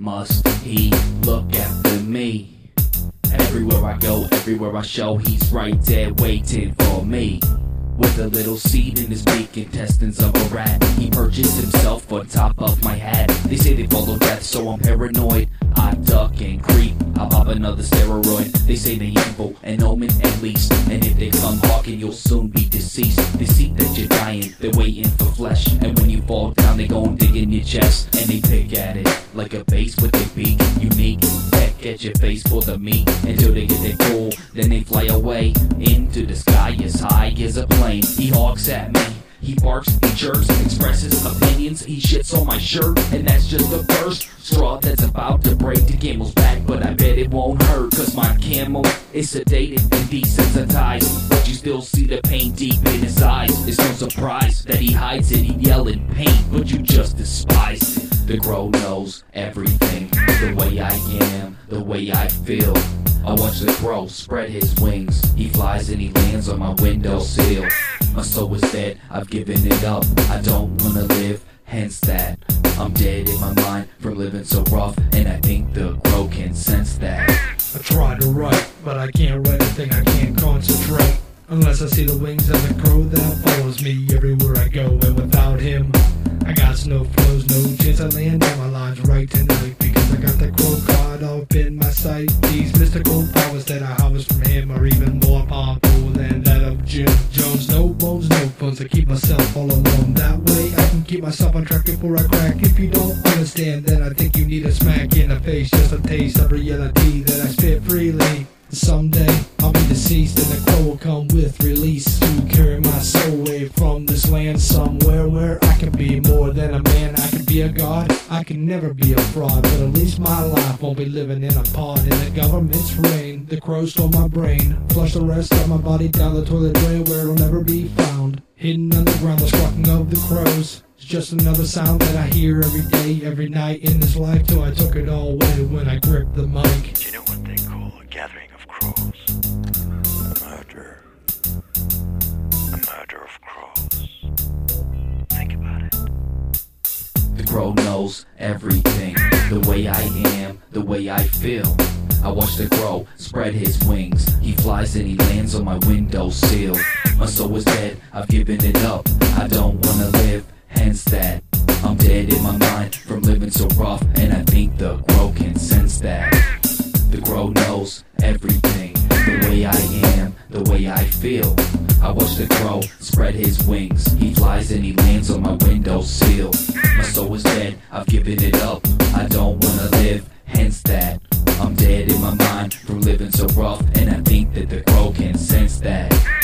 must he look after me? Everywhere I go, everywhere I show, he's right there waiting for me. With a little seed in his beak, intestines of a rat. He perches himself on top of my hat. They say they follow death, so I'm paranoid. I duck and creep, I pop another steroid. They say they evil, an omen at least. And if they come hawking, you'll soon be deceased. They see that you're dying, they're waiting for flesh. And when you fall down, they gon' dig in your chest. And they pick at it like a base with their beak. Unique, peck at your face for the meat. Until they get their pull, then they fly away into the sky as high as a plane. He hawks at me. He barks, he jerks, expresses opinions, he shits on my shirt, and that's just the first straw that's about to break the camel's back. But I bet it won't hurt, cause my camel is sedated and desensitized. But you still see the pain deep in his eyes. It's no surprise that he hides it, he yell in pain, but you just despise it. The crow knows everything, the way I am, the way I feel. I watch the crow spread his wings. He flies and he lands on my windowsill. My soul is dead, I've given it up. I don't wanna live, hence that. I'm dead in my mind from living so rough, and I think the crow can sense that. I try to write, but I can't write a thing, I can't concentrate. Unless I see the wings of the crow that follows me everywhere I go, and without him, I got no flows, no chance I land on my lines right tonight. Because I got the crow caught up in my. These mystical powers that I harvest from him are even more powerful than that of Jim Jones. No bones, no bones, I keep myself all alone. That way I can keep myself on track before I crack. If you don't understand, then I think you need a smack in the face, just a taste of reality that I spit freely. Someday I'll be deceased and the crow will come with land somewhere where I can be more than a man. I can be a god. I can never be a fraud, but at least my life won't be living in a pod in the government's reign. The crow stole my brain, flushed the rest of my body down the toilet drain where it'll never be found. Hidden underground, the squawking of the crows. It's just another sound that I hear every day, every night in this life till I took it all away when I gripped the mic. Do you know what they call a gathering of crows? Murder. Knows everything, the way I am, the way I feel. I watch the crow spread his wings. He flies and he lands on my windowsill. My soul is dead, I've given it up. I don't wanna live, hence that. I'm dead in my mind from living so rough, and I think the crow can sense that. The crow knows everything, the way I am, the way I feel. I watch the crow spread his wings. He flies and he lands on my windowsill. My soul is dead, I've given it up. I don't wanna live, hence that. I'm dead in my mind from living so rough, and I think that the crow can sense that.